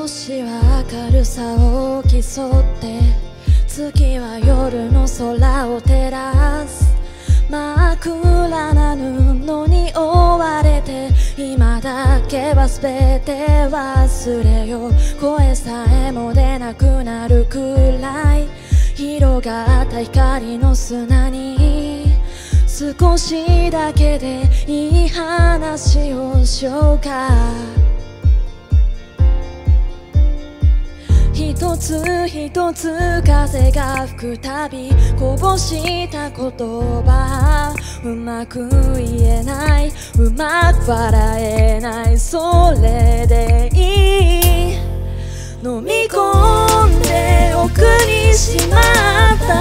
星は明るさを競って月は夜の空を照らす。真暗な布に覆われて今だけは全て忘れよう。声さえも出なくなるくらい広がった光の砂に少しだけでいい話をしようか。一つ一つ風が吹くたびこぼした言葉うまく言えない。うまく笑えない。それでいい。飲み込んで奥にしまった。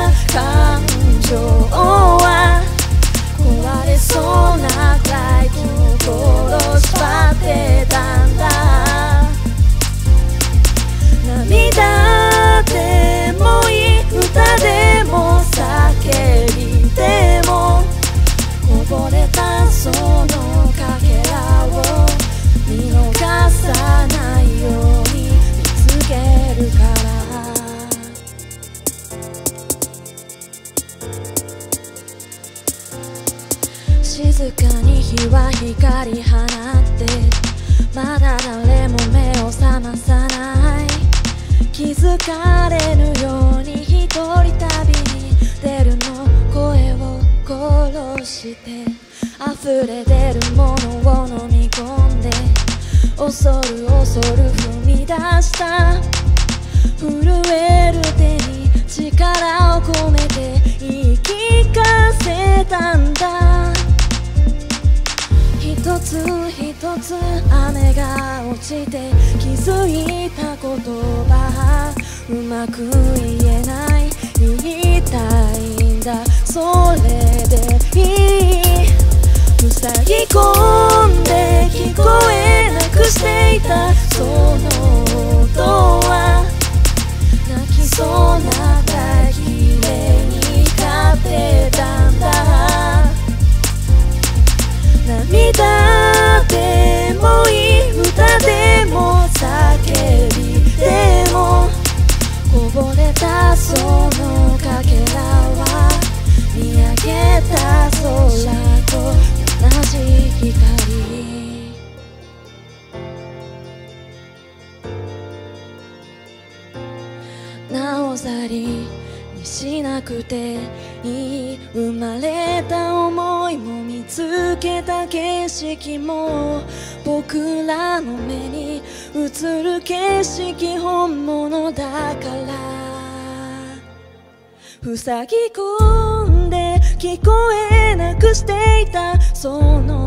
静かに火は光り放ってまだ誰も目を覚まさない。気づかれぬように一人旅に出るの声を殺して溢れ出るものを飲み込んで恐る恐る踏み出した。震えるつ一つ雨が落ちて気づいた言葉うまく言えない言いたいんだそれでいい。塞ぎ込んで聞こえなくしていたその音は泣きそうなざりにしなくていい生まれた思いも見つけた景色も僕らの目に映る景色本物だから。塞ぎ込んで聞こえなくしていたその